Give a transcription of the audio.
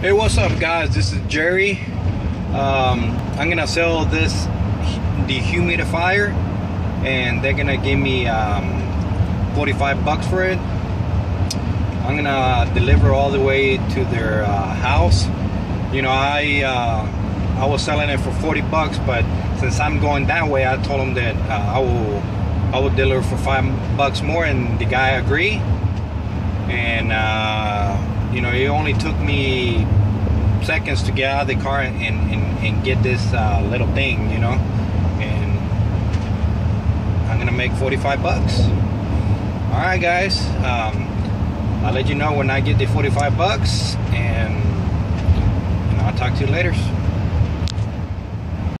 Hey, what's up, guys? This is Jerry. Um, I'm gonna sell this dehumidifier, and they're gonna give me um, 45 bucks for it. I'm gonna deliver all the way to their uh, house. You know, I uh, I was selling it for 40 bucks, but since I'm going that way, I told them that uh, I will I will deliver for five bucks more, and the guy agreed. And uh, you know, it only took me seconds to get out of the car and, and, and get this uh, little thing, you know. And I'm gonna make 45 bucks. All right, guys. Um, I'll let you know when I get the 45 bucks, and, and I'll talk to you later.